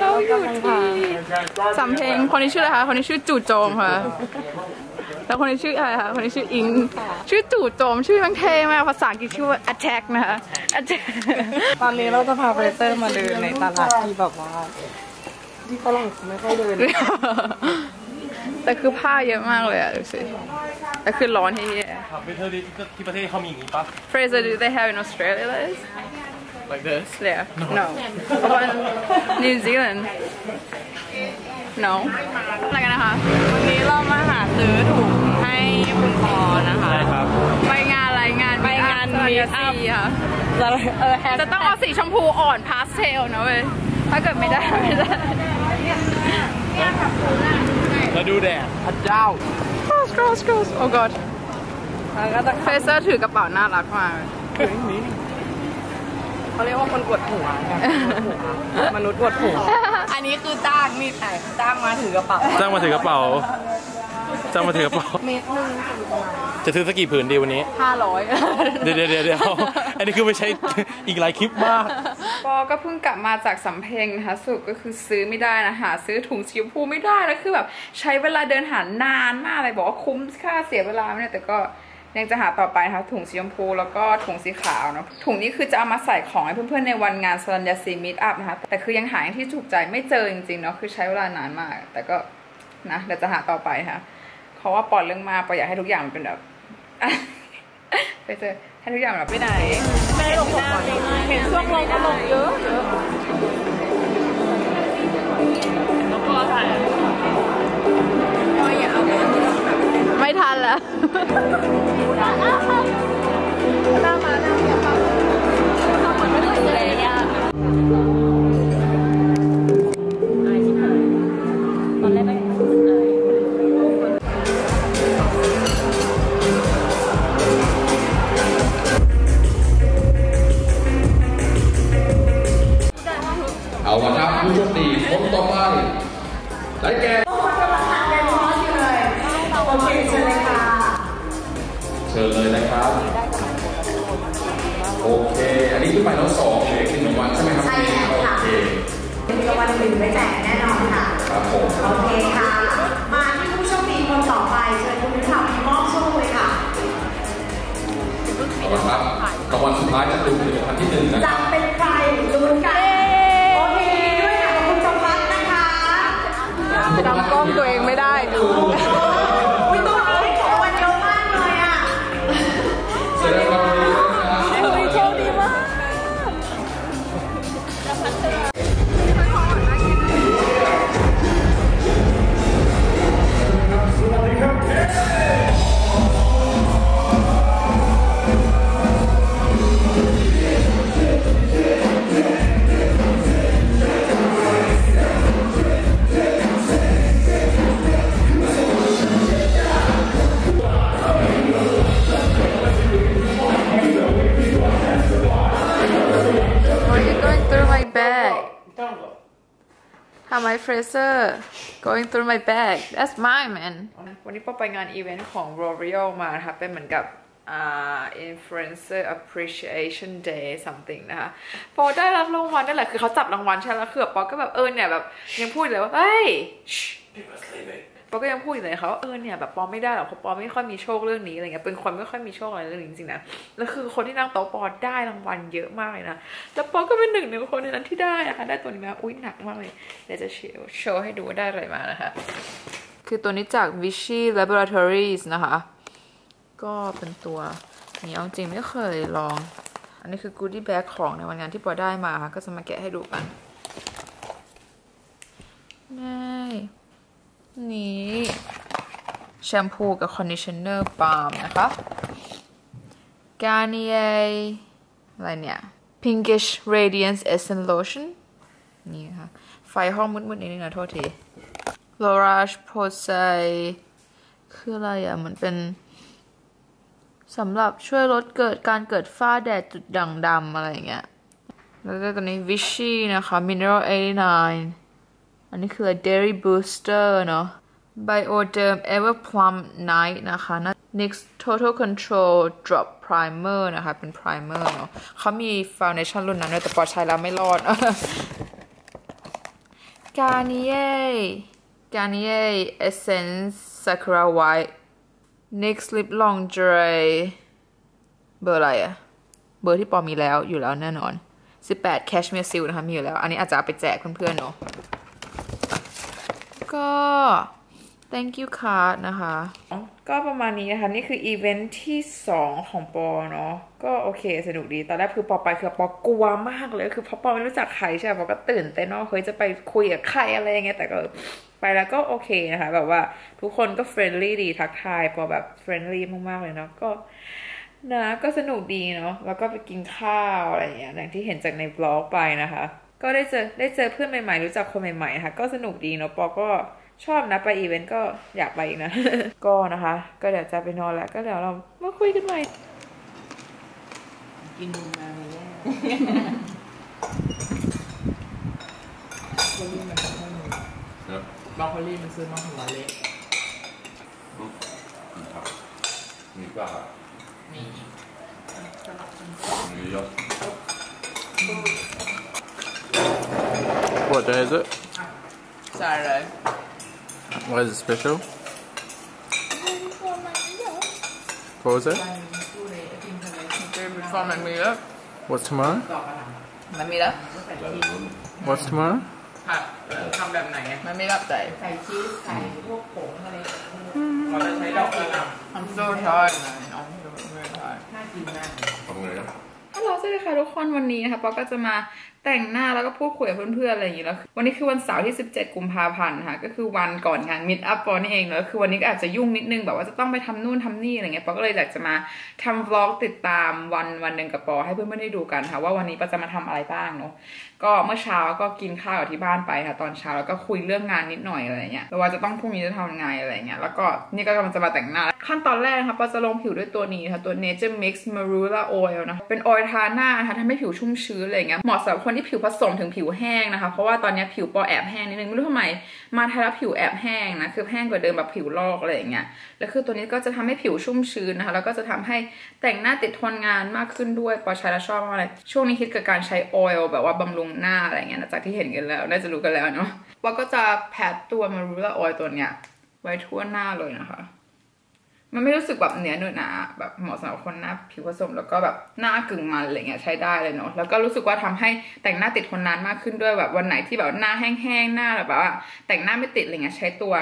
เราอยู่ที่สำเพ็งคนนี้ชื่ออะไรคะ คนนี้ชื่อจู่โจมค่ะ แล้วคนนี้ชื่ออะไรคะ คนนี้ชื่ออิง ชื่อจู่โจม ชื่อมันเท่มาก ภาษาอังกฤษชื่อว่า attack นะคะ attack ตอนนี้เราจะพาเฟรเตอร์มาเดินในตลาดที่แบบว่า ที่ฝรั่งเขาไม่ค่อยเดิน แต่คือผ้าเยอะมากเลยอะดูสิแต่คือร้อนที่ครับไม่เท่าที่ที่ประเทศเขามีอย่างนี้ปะ Fraser do they have in Australia this like this there no on New Zealand no อะไรกันนะคะ วันนี้เรามาหาซื้อถุงให้คุณปอนะคะใช่ครับ ไปงานอะไรงานไปงานมี Meet อั Up ค่ะแล้วเออแฮชจะต้องเอาสีชมพูอ่อนพาสเทลนะเว้ย ถ้าเกิดไม่ได้ไม่ได้แล้วดูแดดพระเจ้า Gross gross gross oh god แล้วก็จะเฟเซอร์ถือกระเป๋าน่ารักมาก เขาเรียกว่าคนกดหัวไงมนุษย์กดหัว อันนี้คือจ้างนี่แต่จ้างมาถือกระเป๋า จ้างมาถือกระเป๋า จ้างมาถือกระเป๋า เม็ดหนึงจะซื้อสักกี่ผืนดีวันนี้ห้าร้อยเดี๋ยวเดี๋ยวเดี๋ยวเดี๋ยวอันนี้คือไม่ใช่อีกหลายคลิปมากปอก็เพิ่งกลับมาจากสำเพ็งนะคะสรุปก็คือซื้อไม่ได้นะหาซื้อถุงสีชมพูไม่ได้แล้วคือแบบใช้เวลาเดินหานานมากเลยบอกว่าคุ้มค่าเสียเวลาไหมเนี่ยแต่ก็ ยังจะหาต่อไปนะคะถุงสีชมพูแล้วก็ถุงสีขาวเนาะถุงนี้คือจะเอามาใส่ของให้เพื่อนๆในวันงานสัญญาซีมิตอัพนะคะแต่คือยังหาอย่างที่ถูกใจไม่เจอจริงๆเนาะคือใช้เวลานานมาก แต่ก็นะเดี๋ยวจะหาต่อไปค่ะเพราะว่าปอดเรื่องมากปออยากให้ทุกอย่างมันเป็นแบบไปเจอให้ทุกอย่างแบบไปไหนไม่ได้ลงน้าเห็นช่วงลงก็ลงเยอะเยอะแล้วก็ถ่ายไม่ทันแล้ว เอา วัลสุดท้ายจะเป็นผลิตภัณฑ์ที่หนึ่งนะคจะรับเป็นใครลุ้นกันโอเคด้วยค่ะขอบคุณจงรักนะคะ จำกล้องตัวเองไม่ได้อุ้ How my Fraser going through my bag? That's mine, man. วันนี้ปอไปงานอีเวนต์ของ L'Oreal มานะคะเป็นเหมือนกับอ่า influencer appreciation day something นะคะปอได้รับรางวัลนั่นแหละคือเขาจับรางวัลใช่แล้วคือแบบปอก็แบบเออเนี่ยแบบยังพูดเลยว่าเฮ้ย ปอก็ยังพูดอยู่เลยค่ะว่าเออเนี่ยแบบปอไม่ได้หรอกเพราะปอไม่ค่อยมีโชคเรื่องนี้อะไรเงี้ยเป็นคนไม่ค่อยมีโชคอะไรเรื่องนี้จริงๆนะแล้วคือคนที่นั่งโต๊ะปอได้รางวัลเยอะมากเลยนะแล้วปอก็เป็นหนึ่งในคนในนั้นที่ได้นะคะได้ตัวนี้มาอุ้ยหนักมากเลยเดี๋ยวจะโชว์โชว์ให้ดูว่าได้อะไรมานะคะคือตัวนี้จาก Vichy Laboratories นะคะ ก็เป็นตัวนี้เอาจริงไม่เคยลอง อันนี้คือ goodie bag ของในวันงานที่ปอได้มาค่ะก็จะมาแกะให้ดูกันนี่ นี่แชมพูกับคอนดิชเนอร์บาล์มนะคะ Garnier อะไรเนี่ย Pinkish Radiance Essence Lotion นี่ค่ะ ไฟห้องมืดๆนิดนึงนะโทษที l o r a g e Posay คืออะไรอะ มันเป็นสำหรับช่วยลดเกิดการเกิดฝ้าแดดจุดด่างดำอะไรอย่างเงี้ย แล้วก็ตัวนี้ Vichy นะคะ Mineral 89 อันนี้คือ Dairy Booster เนาะ Bioderm Ever Plum Night นะคะ NYX Total Control Drop Primer นะคะ เป็น primer เนาะเขามี foundation รุ่นนั้นด้วยแต่ปอใช้แล้วไม่รอด Garnier Garnier Essence Sakura White NYX Lip Lingerie เบอร์อะไรอะเบอร์ที่ปอมีแล้วอยู่แล้วแน่นอน 18 Cashmere Silk นะคะ มีอยู่แล้ว อันนี้อาจจะเอาไปแจกเพื่อนๆเนาะ ก็ thank you card นะคะ ก็ประมาณนี้นะคะ นี่คืออีเวนท์ที่ 2 ของปอเนาะก็โอเคสนุกดี ตอนแรกคือปอไปคือปอกลัวมากเลย คือเพราะปอไม่รู้จักใครใช่ไหมปอก็ตื่นเต้นว่าเฮ้ยจะไปคุยกับใครอะไรอย่างเงี้ยแต่ก็ไปแล้วก็โอเคนะคะ แบบว่าทุกคนก็ friendly ดีทักทายปอแบบ friendly มากๆเลยเนาะก็นะก็สนุกดีเนาะแล้วก็ไปกินข้าวอะไรอย่างเงี้ยอย่างที่เห็นจากใน vlog ไปนะคะ ก็ได้เจอได้เจอเพื่อนใหม่ๆ รู้จักคนใหม่ๆนะคะก็สนุกดีเนาะปอก็ชอบนะไปอีเวนต์ก็อยากไปอีกนะ ก็นะคะ ก็เดี๋ยวจะไปนอนแล้วก็เดี๋ยวเรามาคุยกันใหม่กินมาเลยบรอกโคลี่มันไม่มีครับบรอกโคลี่มันซื้อมาหัวเล็กครับมีก็มีมีเยอะ What day is it ใส่เลย Why is it special What was it ตู้เลยไอติมทะเลเป็นฟอร์มันมีแล้ว What's tomorrow ต่อกันมันมีแล้ว What's tomorrow ผัดทำแบบไหนมันไม่รับใจใส่ชีสใส่พวกผงอะไรเราจะใช้ดอกกระหล่ำ I'm so tired นะน้อง very tired น่ากินมากทำไงนะฮัลโหลสวัสดีค่ะทุกคนวันนี้นะคะปอก็จะมาแต่งหน้าแล้วก็พูดคุยกับเพื่อนๆอะไรอย่างนี้แล้ว วันนี้คือวันเสาร์ที่ 17 กุมภาพันธ์ค่ะ ก็คือวันก่อนงานมิดอัพปอนี่เองเนอะคือวันนี้ก็อาจจะยุ่งนิดนึงแบบว่าจะต้องไปทำนู่นทำนี่อะไรเงี้ยปอก็เลยอยากจะมาทำวล็อกติดตามวันวันหนึ่งกับปอให้เพื่อนๆได้ดูกันค่ะว่าวันนี้ปอจะมาทำอะไรบ้างเนาะก็เมื่อเช้าก็กินข้าวกับที่บ้านไปค่ะ ตอนเช้าแล้วก็คุยเรื่องงานนิดหน่อยอะไรเงี้ยแล้วว่าจะต้องพรุ่งนี้จะทำงอะไรเงี้ยแล้วก็นี่ก็กำลังจะมาแต่งหน้า ขั้นตอนแรกนะคะปอจะลงผิวด้วยตัวนี้ค่ะตัว Nature Mix Marula Oil นะเป็นออยล์ทาหน้านะคะทำให้ผิวชุ่มชื้นอะไรเงี้ยเหมาะสำหรับคนที่ผิวผสมถึงผิวแห้งนะคะ เพราะว่าตอนนี้ผิวปอแอบแห้งนิดนึงไม่รู้ทำไมมาทาแล้วผิวแอบแห้งนะคือแห้งกว่าเดิมแบบผิวลอกอะไรอย่างเงี้ยแล้วคือตัวนี้ก็จะทำให้ผิวชุ่มชื้นนะคะ แล้วก็จะทำให้แต่งหน้าติดทนงานมากขึ้นด้วยปอใช้แล้วชอบมากเลยช่วงนี้คิดกับการใช้ออยล์แบบว่าบำรุงหน้าอะไรเงี้ยจากที่เห็นกันแล้วน่าจะรู้กันแล้วเนาะปอก็จะแพทตัว Marula Oil ตัวเนี้ยไว้ทั่วหน้าเลยนะคะ มันไม่รู้สึกแบบเนื้อหนืดหนาแบบเหมาะสำหรับคนหน้าผิวผสมแล้วก็แบบหน้ากึ่งมันอะไรเงี้ยใช้ได้เลยเนาะแล้วก็รู้สึกว่าทำให้แต่งหน้าติดทนนานมากขึ้นด้วยแบบวันไหนที่แบบหน้าแห้งๆหน้าแบบว่า แต่งหน้าไม่ติดอะไรเงี้ยใช้ตัว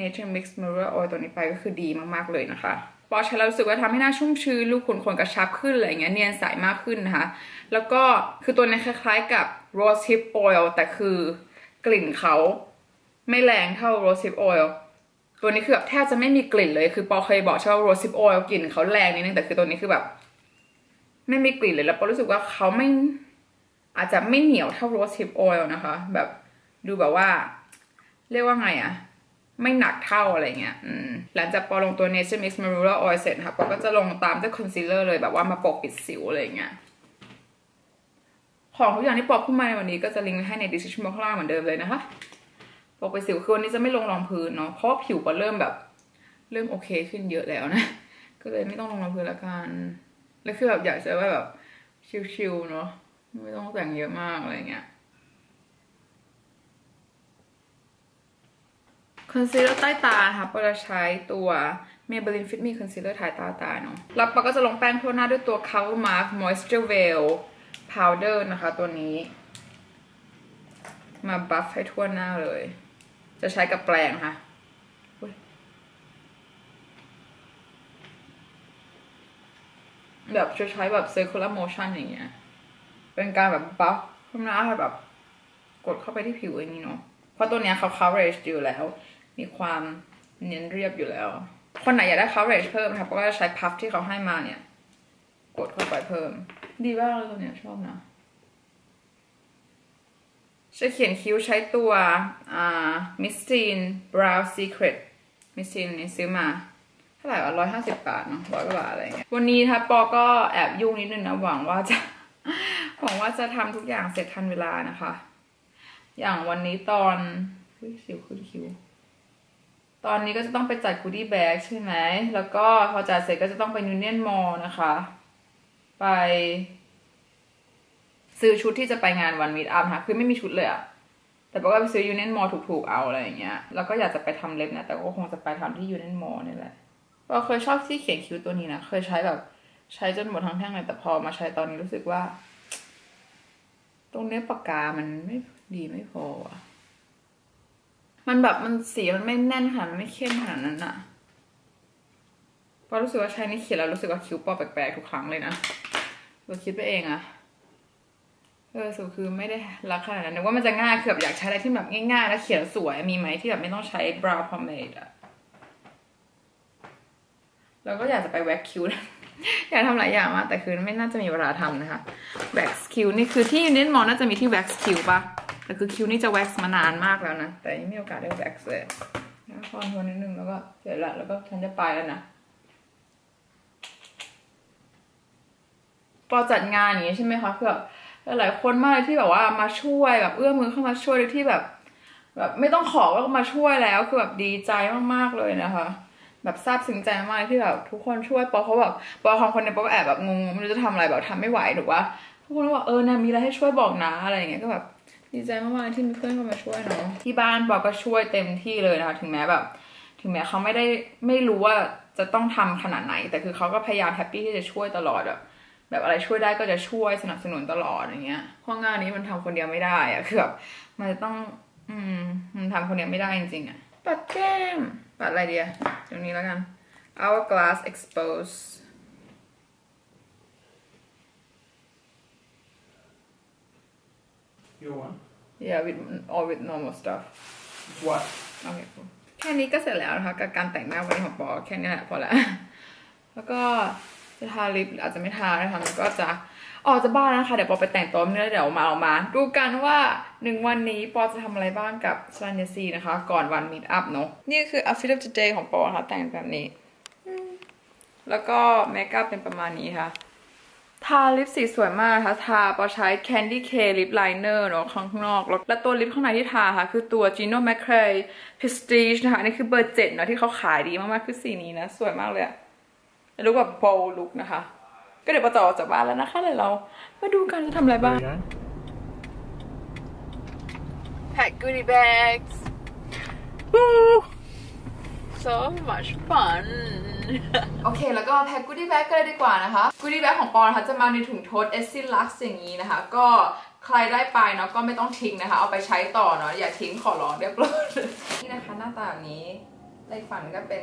Nature Mix Mirror Oil ตัวนี้ไปก็คือดีมากๆเลยนะคะปอใช้แล้วรู้สึกว่าทำให้หน้าชุ่มชื้นรูขุมขนกระชับขึ้นอะไรเงี้ยเนียนใสมากขึ้นนะคะ แล้วก็คือตัวนี้คล้ายๆกับ Rose Hip Oil แต่คือกลิ่นเขาไม่แรงเท่า Rose Hip Oil ตัวนี้คือแบบแทบจะไม่มีกลิ่นเลย คือปอเคยบอกใช่ไหมว่า Rose Hip Oil กลิ่นเขาแรงนิดนึงแต่คือตัวนี้คือแบบ ไม่มีกลิ่นเลยแล้วปอรู้สึกว่าเขาไม่ อาจจะไม่เหนียวเท่า Rose Hip Oil นะคะ แบบดูแบบว่า เรียกว่าไงอะไม่หนักเท่าอะไรเงี้ยหลังจากปอลงตัว Nature Mix Marula Oil เสร็จนะคะปอก็จะลงตามด้วยคอนซีลเลอร์เลยแบบว่ามาปกปิดสิวอะไรเงี้ย ของทุกอย่างที่ปอพูดมาในวันนี้ก็จะลิงก์ไว้ให้ใน description box ล่างเหมือนเดิมเลยนะคะ ปกปิดสิวคือวันนี้จะไม่ลงรองพื้นเนาะเพราะผิวก็เริ่มแบบ เริ่มโอเคขึ้นเยอะแล้วนะ ก็เลยไม่ต้องลงรองพื้นละกันแล้วคือแบบอยากจะว่าแบบชิลๆเนาะไม่ต้องแต่งเยอะมากอะไรเงี้ยคอนซีลเลอร์ใต้ตาค่ะปอจะใช้ตัว Maybelline Fit Me Concealer ทาใต้ตาเนาะแล้วปอก็จะลงแป้งทั่วหน้าด้วยตัว Cover Mark Moisture Veil Powder นะคะตัวนี้ มาบัฟให้ทั่วหน้าเลย จะใช้กับแปรงค่ะแบบจะใช้แบบ circular motion อย่างเงี้ย เป็นการแบบบัฟข้างหน้าให้แบบ กดเข้าไปที่ผิวอย่างนี้เนาะ เพราะตัวเนี้ยเขา coverage อยู่แล้ว มีความเนียนเรียบอยู่แล้ว คนไหนอยากได้ coverage เพิ่มนะคะก็จะใช้พัฟที่เขาให้มาเนี่ย กดเข้าไปเพิ่ม ดีมากเลยตัวเนี้ยชอบนะ จะเขียนคิ้วใช้ตัวอ่า Mistine Brow Secret Mistine นี่ซื้อมาเท่าไหร่วะร้อยห้าสิบบาทเนาะร้อยกว่าบาทอะไรเงี้ยวันนี้ถ้าปอก็แอบยุ่งนิดนึงนะหวังว่าจะหวังว่าจะทำทุกอย่างเสร็จทันเวลานะคะ อย่างวันนี้ตอนอุ้ยสิวขึ้นคิ้วตอนนี้ก็จะต้องไปจัด goodie bag ใช่ไหม แล้วก็พอจัดเสร็จก็จะต้องไป Union Mall นะคะ ไป ซื้อชุดที่จะไปงานวันมีดอัพค่ะคือไม่มีชุดเลยอะแต่ปอก็ไปซื้อ Union Mall ถูกๆเอาอะไรอย่างเงี้ย แล้วก็อยากจะไปทำเล็บนะ แต่ก็คงจะไปทำที่ Union Mall นี่แหละปอเคยชอบที่เขียนคิ้วตัวนี้นะ เคยใช้แบบใช้จนหมดทั้งแท่งเลยแต่พอมาใช้ตอนนี้รู้สึกว่า ตรงเนี้ยปากกามันไม่ดีไม่พออะมันแบบมันสีมันไม่แน่นขนาดมันไม่เข้มขนาดนั้นอะพอรู้สึกว่าใช้นี่เขียนแล้วรู้สึกว่าคิ้วปอแปลกๆทุกครั้งเลยนะเราคิดไปเองอะ เออสุดคือไม่ได้รักขนาดนั้นนึกว่ามันจะง่ายคือบอยากใช้อะไรที่แบบง่ายๆ แล้วเขียนสวยมีไหมที่แบบไม่ต้องใช้ brow pomade อะแล้วก็อยากจะไปแว็กคิ้วอยากทำหลายอย่างมากแต่คือไม่น่าจะมีเวลาทำนะคะแว็กคิ้วนี่คือที่ยูเนียนมอลน่าจะมีที่แว็กคิ้วปะแต่คือคิ้วนี่จะแว็กมานานมากแล้วนะแต่ยังไม่มีโอกาสได้แว็กเลยนะ contour นิดนึงแล้วก็เสร็จละแล้วก็ฉันจะไปแล้วนะพอจัดงานอย่างนี้ใช่ไหมคะคือแบบ หลายคนมากเลยที่แบบว่ามาช่วยแบบเอื้อมมือเข้ามาช่วยโดยที่แบบ แบบไม่ต้องขอก็มาช่วยแล้วคือแบบดีใจมากๆเลยนะคะ แบบซาบซึ้งใจมากที่แบบทุกคนช่วยปอเขาแบบปอของคนเนี่ยปอแอบแบบงงไม่รู้จะทำอะไรแบบทำไม่ไหวถูกปะทุกคนก็บอกเออเนี่ยมีอะไรให้ช่วยบอกนะอะไรอย่างเงี้ยก็แบบดีใจมากๆที่มีเพื่อนเข้ามาช่วยเนาะที่บ้านปอก็ช่วยเต็มที่เลยนะคะถึงแม้แบบ ถึงแม้เขาไม่ได้ไม่รู้ว่าจะต้องทำขนาดไหน แต่คือเขาก็พยายามแฮปปี้ที่จะช่วยตลอดอะ แบบอะไรช่วยได้ก็จะช่วยสนับสนุนตลอดอย่างเงี้ยเพราะงานนี้มันทำคนเดียวไม่ได้อะคือแบบมันจะต้อง อืม มันทำคนเดียวไม่ได้จริงๆอะปัดแก้มปัดอะไรเดียตรงนี้แล้วกัน hourglass expose Your one. yeah with all with normal stuff What? โอเค cool แค่นี้ก็เสร็จแล้วนะคะกับการแต่งหน้าวันนี้ของปอแค่นี้แหละพอละแล้วก็ จะทา lip อาจจะไม่ทานะคะมันก็จะออกจากบ้านนะคะเดี๋ยวปอไปแต่งตัวเนาะเดี๋ยวมาเอามา ดูกันว่าหนึ่งวันนี้ปอจะทำอะไรบ้างกับซันเนซีนะคะ ก่อนวันมี t อัพเนาะนี่คือ outfit of the day ของปอนะคะแต่งแบบนี้ แล้วก็ makeup เป็นประมาณนี้ค่ะ ทาลิปสีสวยมากนะคะทาปอใช้ Candy K Lip Liner เนอะข้างนอกแล้วตัวลิปข้างในที่ทาค่ะ คือตัว Gino McRae Prestige นะคะนี่คือเบอร์เจ็ดเนอะที่เขาขายดีมากๆคือสีนี้นะ สวยมากเลยอะ ลุกแบบโบลุกนะคะ ก็เดี๋ยวปอจะออกจากบ้านแล้วนะคะเดี๋ยวเรามาดูกันจะทำอะไรบ้าง There you go. Pack goodie bags Woo so much fun โอเค แล้วก็แพ็ค goodie bag กันเลยดีกว่านะคะ goodie bag ของปอนะคะจะมาในถุงโทษ e s s i Lux อย่างนี้นะคะ ก็ใครได้ไปเนาะก็ไม่ต้องทิ้งนะคะ เอาไปใช้ต่อเนาะอย่าทิ้งขอร้องเรียบร้อยนี่นะคะ หน้าตาแบบนี้ในฝันก็เป็น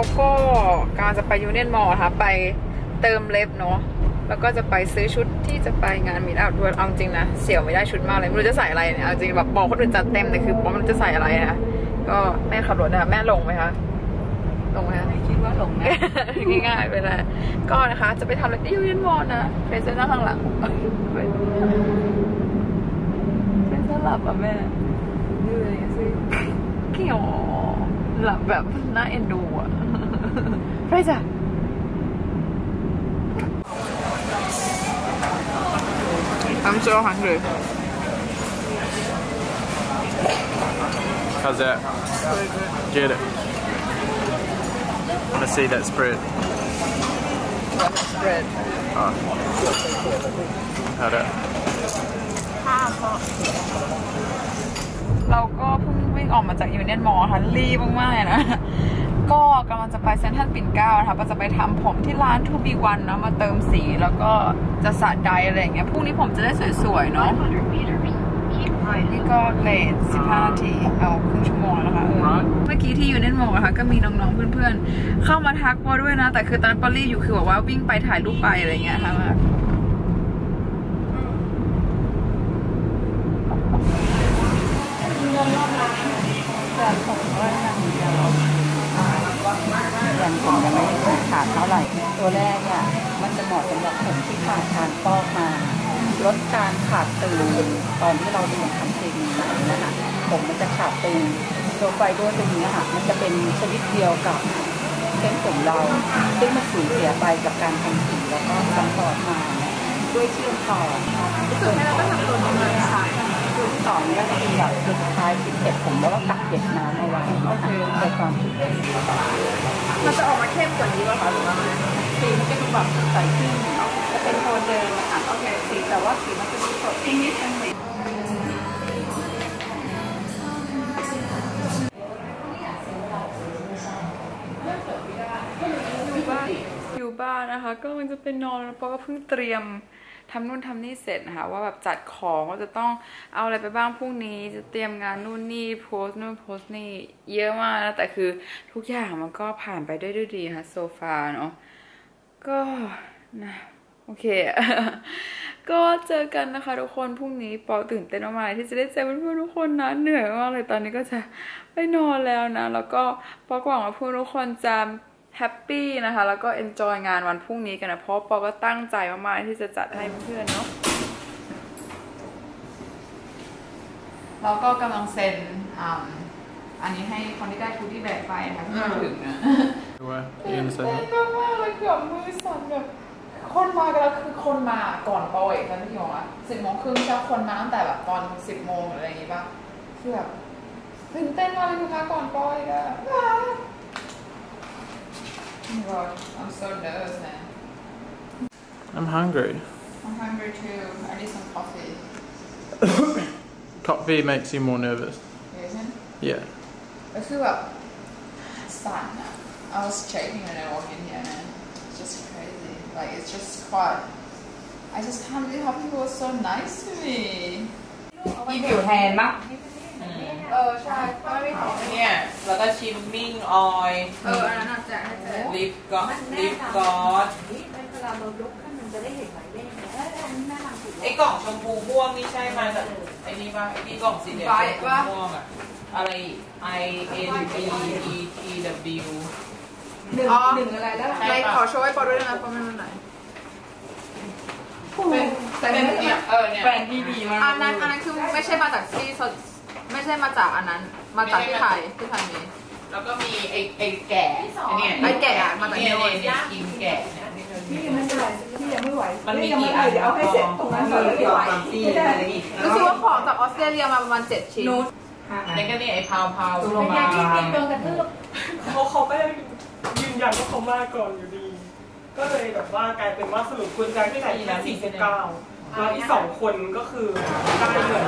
เนาะเราก็กำลังจะไป Union Mall ค่ะไปเติมเล็บเนาะแล้วก็จะไปซื้อชุดที่จะไปงานมีดอัพด้วยเอาจริงนะ เสี่ยวไม่ได้ชุดมากเลย ไม่รู้จะใส่อะไรเนี่ยเอาจริงแบบบอกคนอื่นจัดเต็มแต่คือบอกไมันจะใส่อะไรนะก็แม่ขับรถนะคะแม่ลงไหมคะลงไหมคะคิดว่าหลงนะง่ายๆไปเลยก็นะคะ จะไปทำอะไรที่ Union Mall นะเฟซนั่งข้างหลังเฟซหลับอะแม่ดูเลยสิเกี่ยวหลับแบบน่าเอ็นดู อ่ะ เฟซอะ I'm so hungry. How's that? Get it. Let's see that spread. Spread. Oh. How that? เราก็เพิ่งวิ่งออกมาจากยูเนียนมอลค่ะรีบมากๆเลยนะ ก็กำลังจะไปเซ็นทรัลปิ่นเกล้านะคะก็จะไปทำผมที่ร้านทูบีวันนะมาเติมสีแล้วก็จะสระไดร์อะไรอย่างเงี้ยพรุ่งนี้ผมจะได้สวยๆเนาะนี่ก็ late 15 นาที เอาครึ่งชั่วโมงแล้วนะคะเออเมื่อกี้ที่ Union Mall นะคะ ก็มีน้องๆ เพื่อนๆ เข้ามาทักปอด้วยนะ แต่คือตอนนั้นปอรีบอยู่คือบอกว่าวิ่งไปถ่ายรูปไปอะไรเงี้ยค่ะ รับผมที่ผ่านการฟอกมา ลดการขาดตึงตอนที่เราดื่มทำเพลงใหม่นะคะผมมันจะขาดตึงตัวไฟด้วยตัวนี้ค่ะมันจะเป็นชนิดเดียวกับเส้นผมเรา ซึ่งมันสูญเสียไปกับการทำสีแล้วก็ซัพพอร์ตมา ด้วยเชื่อมต่อคือให้เราต้องทำตัวนี้มาใช่คือที่ต่อเนี่ยก็จะเป็นแบบคือสุดท้ายที่เก็บผมแล้วก็กักเก็บน้ำเอาไว้โอเคในความสุขมันจะออกมาเข้มกว่านี้ป่ะคะหรือว่า สีมันจะดูแบบใสขึ้นจะเป็นโทนเดิมนะคะโอเคสีแต่ว่าสีมันจะดูสดขึ้นนิดนึงอยู่บ้านอยู่บ้านนะคะ ก็มันจะไปนอนแล้วปอก็เพิ่งเตรียมทำนู่นทำนี่เสร็จนะคะว่าแบบจัดของว่าจะต้องเอาอะไรไปบ้างพรุ่งนี้ จะเตรียมงานนู่นนี่โพสนู่นโพสนี่เยอะมากนะแต่คือทุกอย่างมันก็ผ่านไปได้ด้วยดีค่ะ so far เนาะ ก็นะโอเค ก็เจอกันนะคะทุกคนพรุ่งนี้ปอตื่นเต้นมากๆที่จะได้เจอเพื่อนๆทุกคนนะเหนื่อยมากเลยตอนนี้ก็จะไปนอนแล้วนะ แล้วก็ปอก็หวังว่าเพื่อนทุกคนจะ happy นะคะ แล้วก็ enjoy งานวันพรุ่งนี้กันนะเพราะปอก็ตั้งใจมากๆที่จะจัดให้เพื่อนๆเนาะเราก็กำลังเซ็นอ่าอันนี้ให้คนที่ได้ทูที่แบกไปนะคะที่มาถึงนะ Ian เต้นมากมากๆเลยเกือบมือสั่นแบบคนมากันแล้วคือคนมาก่อนปออีกแล้วพี่หยงอะสิบโมงครึ่งใช่ปะคนมาตั้งแต่แบบตอนสิบโมงหรืออะไรอย่างงี้ป่ะคือแบบตื่นเต้นมากเลยคือมาก่อนปออีกอะว้าว Oh my god I'm so nervous man I'm hungry. I'm hungry too I need some coffee Coffee makes you more nervous. Isn't Yeah. ก็คือแบบสั่นอะ I was shaking when I walked in here man it's just crazy like it's just quite I just can't believe how people were so nice to me อีผิวแทนปะเออใช่เพราะไม่ของเนี่ยแล้วก็ชิมมิ่งออยล์เอออันนั้นอาจจะให้เจอลิปกอสลิปกอสเวลาเราลุกขึ้นมันจะได้เห็นหมายเลขเอออันนี้แม่ทำถูกไอ้กล่องชมพูม่วงนี่ใช่มาจากไอ้นี่ป่ะไอ้นี่กล่องสีเหลืองชมพูม่วงอะอะไร I N B E T W อ๋อ หนึ่งอะไรแล้วอะไรขอโชว์ให้ปอด้วยได้ไหมปอไม่รู้ไหนเป็นเป็นเนี่ยเออเนี่ยแบรนด์ที่ดีมากอันนั้นอันนั้นคือไม่ใช่มาจากที่สดไม่ใช่มาจากอันนั้น มาจากที่ไทยที่ไทยมี แล้วก็มีไอ้ไอ้แก่ไอ้เนี่ยไอ้แก่อะมาจากเนี่ยโน่นเนี่ยกินแก่เนี่ยพี่ยังไม่เป็นไรพี่ยังไม่ไหวมันมีพี่ยังกี่ไม่อันเดี๋ยวเอาให้เสร็จตรงนั้นก่อนแล้วไม่ไหวไม่ได้รู้สึกว่าของจากออสเตรเลียมาประมาณเจ็ดชิ้นนี่ก็เนี่ยไอ้พาวพาวลงเป็นมายาที่ติดโดนกระทืบเขาเขาก็ยัง ยืนยันว่าเขามาก่อนอยู่ดี ก็เลยแบบว่ากลายเป็นว่าสรุปคุณแจ็คที่ไหนแค่49แล้วอีกสองคนก็คือได้เหมือน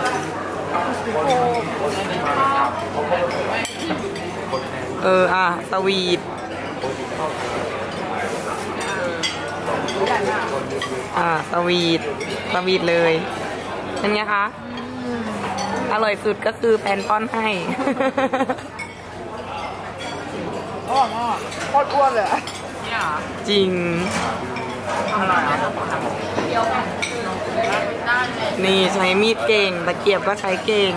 เอออะสวีทอ่าสวีทสวีทเลยเป็นไงคะ อร่อยสุดก็คือแฟนป้อนให้อ ร่อยมากโคตรอ้วนเลยอะจริงนี่ใช้มีดเก่งตะเกียบก็ใช้เก่ง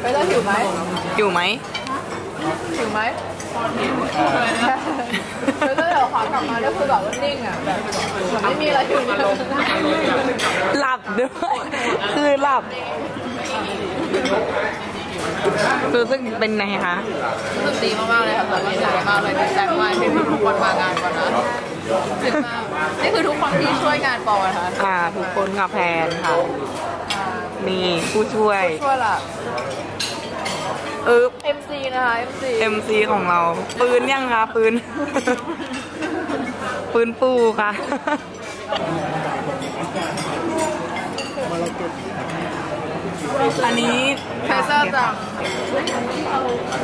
ไปแล้วหิวไหมอยู่ไหมหิวไหมแล้วก็เดี๋ยวขอกลับมาก็คือแบบว่านิ่งอะแบบเหมือนไม่มีอะไรอยู่ในโลกหลับด้วยคือหลับ รู้สึกเป็นไงคะรู้สึกดีมากๆเลยค่ะแต่ว่าดีมากเลยดีใจมากที่ทุกคนมางานก่อนนะดีมากนี่คือทุกคนที่ช่วยงานปอนะคะอ่าทุกคนค่ะแพนค่ะนี่ผู้ช่วยช่วยล่ะอึ๊บ MC นะคะ MC MC ของเรา ปืนยังคะปืน ปืนปูค่ะอันนี้ เพเซอร์จัง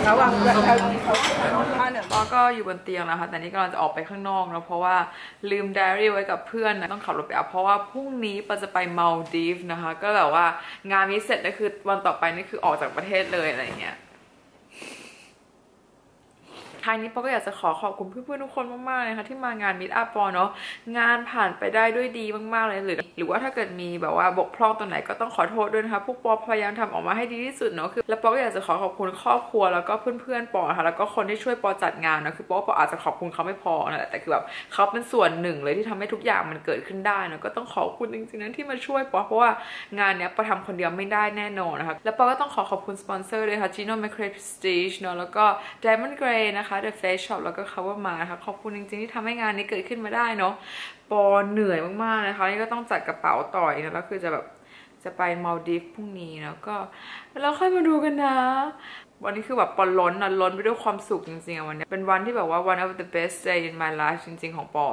ระวังปอก็อยู่บนเตียงแล้วค่ะแต่นี่กำลังจะออกไปข้างนอกนะเพราะว่าลืมไดอารี่ไว้กับเพื่อนนะต้องขับรถไปเอาเพราะว่าพรุ่งนี้ปจะไปมาลดีฟนะคะ ก็แบบว่างานนี้เสร็จก็คือวันต่อไปนี่คือออกจากประเทศเลยอะไรเงี้ย ท้ายนี้ปอก็อยากจะขอขอบคุณเพื่อนๆทุกคนมากๆเลยค่ะที่มางานมิตอัพปอเนาะงานผ่านไปได้ด้วยดีมากๆเลยหรือหรือว่าถ้าเกิดมีแบบว่าบกพร่องตรงไหนก็ต้องขอโทษด้วยนะคะพวกปอพยายามทำออกมาให้ดีที่สุดเนาะคือแล้วปอก็อยากจะขอขอบคุณครอบครัวแล้วก็เพื่อนๆปอค่ะแล้วก็คนที่ช่วยปอจัดงานเนาะคือปอปออาจจะขอบคุณเขาไม่พอนะแต่คือแบบเขาเป็นส่วนหนึ่งเลยที่ทำให้ทุกอย่างมันเกิดขึ้นได้นะก็ต้องขอบคุณจริงๆนะที่มาช่วยปอเพราะว่างานเนี้ยปอทำคนเดียวไม่ได้แน่นอนนะคะแล้วปอก็ต้องขอขอบคุณสปอนเซอร์ด้วยค่ะ Gino m c r a e Prestige เนาะแล้วก็ Diamond Gray นะคะ The Face Shop แล้วก็ Cover Ma นะคะขอบคุณจริงๆที่ทำให้งานนี้เกิดขึ้นมาได้เนาะปอเหนื่อยมากๆนะคะนี่ก็ต้องจัดกระเป๋าต่อยนะแล้วคือจะแบบจะไปมาลดีฟพรุ่งนี้แล้วก็แล้วค่อยมาดูกันนะ วันนี้คือแบบปอล้นนะล้นไปด้วยความสุขจริงๆอะวันนี้เป็นวันที่แบบว่า one of the best day in my life จริง ๆ ของปอ